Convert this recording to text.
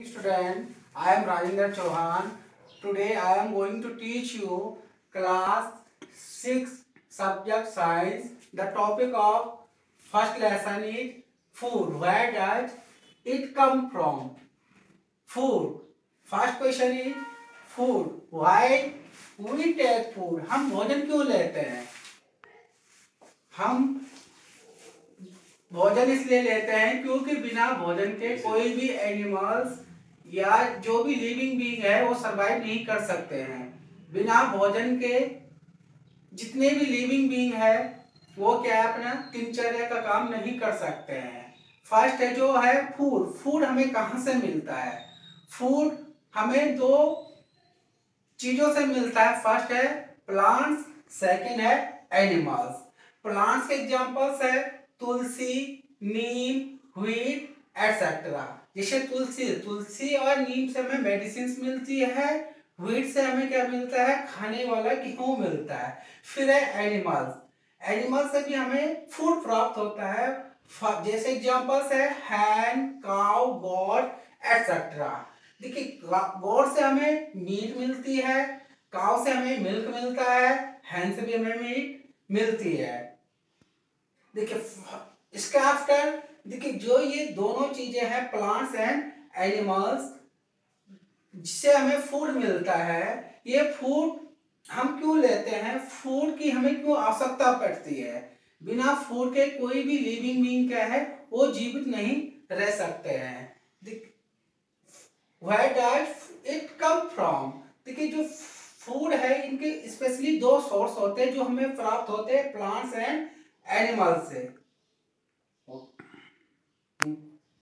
Student, I am Rajendra Chauhan. Today I am going to teach you class 6 subject science. The topic of first lesson is food. Where does it come from? Food. First question is food. Why we take food? हम भोजन क्यों लेते हैं हम भोजन इसलिए लेते हैं क्योंकि बिना भोजन के कोई भी एनिमल्स या जो भी लिविंग बींग है वो सरवाइव नहीं कर सकते हैं। बिना भोजन के जितने भी लिविंग बीइंग है वो क्या है अपना दिनचर्या का काम नहीं कर सकते हैं। फ़र्स्ट है जो है फ़ूड फ़ूड हमें कहाँ से मिलता है? फ़ूड हमें दो चीज़ों से मिलता है। फ़र्स्ट है प्लांट्स सेकंड है एनिमल्स प्लांट्स के एग्जांपल्स है तुलसी, नीम व्हीट एटसेट्रा जैसे तुलसी तुलसी और नीम से हमें मेडिसिन मिलती है व्हीट से हमें क्या मिलता है? खाने वाला गेहूँ मिलता है। फिर है एनिमल्स एनिमल से भी हमें फ़ूड प्राप्त होता है। जैसे एग्जांपल्स है हैन काउ गॉड एटसेट्रा देखिए गॉड से हमें मीट मिलती है काउ से हमें मिल्क मिलता है हैन से भी हमें मीट मिलती है। देखिए, इसके आफ्टर देखिए, जो ये दोनों चीज़ें हैं प्लांट्स एंड एनिमल्स जिससे हमें फ़ूड मिलता है, ये फ़ूड हम क्यों लेते हैं? फ़ूड की हमें क्यों आवश्यकता पड़ती है? बिना फ़ूड के कोई भी लिविंग बीइंग क्या है? वो जीवित नहीं रह सकते हैं। इट कम फ्रॉम देखिए, जो फ़ूड है, इनके स्पेशली दो सोर्स होते हैं जो हमें प्राप्त होते हैं प्लांट्स एंड एनिमल से।